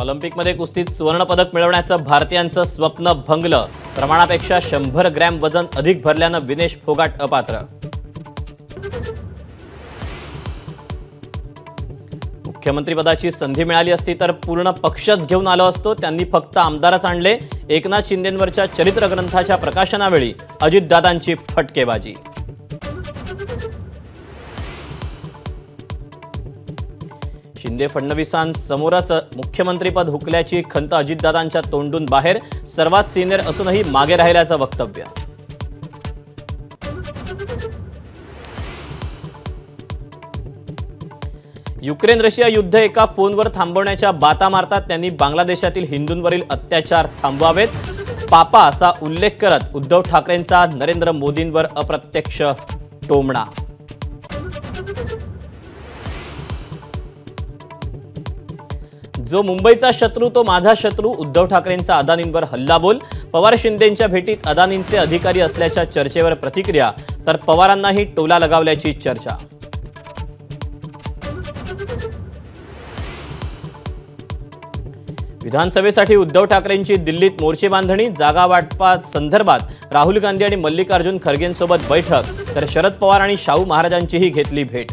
ऑलिम्पिकमध्ये कुस्तीत सुवर्णपदक मिळवण्याचं भारतीयांचं स्वप्न भंगलं. प्रमाणापेक्षा शंभर ग्रॅम वजन अधिक भरल्यानं विनेश फोगाट अपात्र. मुख्यमंत्रीपदाची संधी मिळाली असती तर पूर्ण पक्षच घेऊन आलो असतो. त्यांनी फक्त आमदारच आणले. एकनाथ शिंदेंवरच्या चरित्र ग्रंथाच्या प्रकाशनावेळी अजितदादांची फटकेबाजी. शिंदे फडणवीसांसमोरच मुख्यमंत्रीपद हुकल्याची खंत अजितदादांच्या तोंडून बाहेर. सर्वात सिनियर असूनही मागे राहिल्याचं वक्तव्य. युक्रेन रशिया युद्ध एका फोनवर थांबवण्याच्या बाता मारतात त्यांनी बांगलादेशातील हिंदूंवरील अत्याचार थांबवावेत. पापा असा उल्लेख करत उद्धव ठाकरेंचा नरेंद्र मोदींवर अप्रत्यक्ष टोमणा. जो मुंबईचा शत्रू तो माझा शत्रू उद्धव ठाकरेंचा अदानींवर हल्लाबोल. पवार शिंदेंच्या भेटीत अदानींचे अधिकारी असल्याच्या चर्चेवर प्रतिक्रिया तर पवारांनाही टोला लगावल्याची चर्चा. विधानसभेसाठी उद्धव ठाकरेंची दिल्लीत मोर्चे बांधणी जागा वाटपात संदर्भात राहुल गांधी आणि मल्लिकार्जुन खरगेंसोबत बैठक तर शरद पवार आणि शाहू महाराजांचीही घेतली भेट.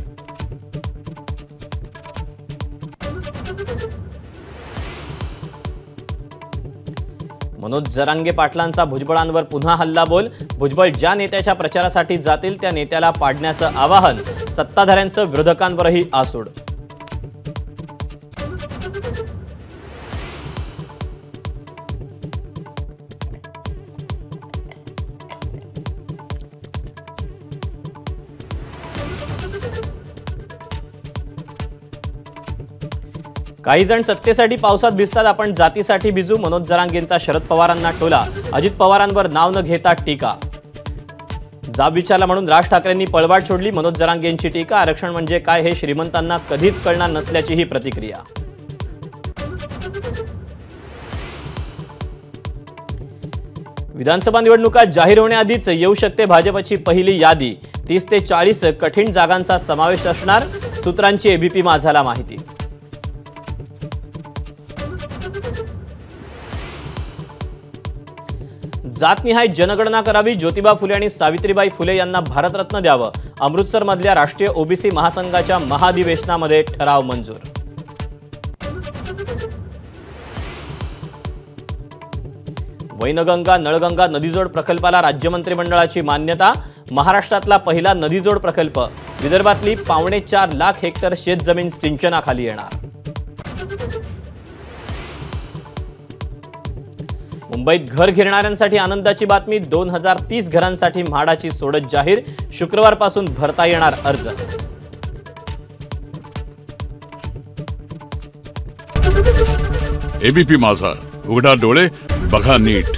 मनोज जरांगे पाटलांचा भुजबळांवर पुन्हा हल्लाबोल. भुजबळ ज्या नेत्याच्या प्रचारासाठी जातील त्या नेत्याला पाडण्याचं आवाहन. सत्ताधाऱ्यांचं विरोधकांवरही आसूड. काही जण सत्तेसाठी पावसात भिजतात. आपण जातीसाठी भिजू मनोज जरांगेंचा शरद पवारांना टोला अजित पवारांवर नाव न घेता टीका. जाब विचारला म्हणून राज ठाकरेंनी पळवाट सोडली. मनोज जरांगेंची टीका. आरक्षण म्हणजे काय हे श्रीमंतांना कधीच कळणार नसल्याची ही प्रतिक्रिया. विधानसभा निवडणुका जाहीर होण्याआधीच येऊ शकते भाजपची पहिली यादी. तीस ते चाळीस कठीण जागांचा समावेश असणार. सूत्रांची एबीपी माझाला माहिती. जातनिहाय जनगणना करावी ज्योतिबा फुले आणि सावित्रीबाई फुले यांना भारतरत्न द्यावं. अमृतसरमधल्या राष्ट्रीय ओबीसी महासंघाच्या महाधिवेशनामध्ये ठराव मंजूर. वैनगंगा नळगंगा नदीजोड प्रकल्पाला राज्य मंत्रिमंडळाची मान्यता. महाराष्ट्रातला पहिला नदीजोड प्रकल्प. विदर्भातली पावणे चार लाख हेक्टर शेतजमीन सिंचनाखाली येणार. मुंबईत घर घेणाऱ्यांसाठी आनंदाची बातमी दोन हजार तीस घरांसाठी म्हाडाची सोडत जाहीर शुक्रवारपासून भरता येणार अर्ज. एबीपी माझा उघडा डोळे बघा नीट.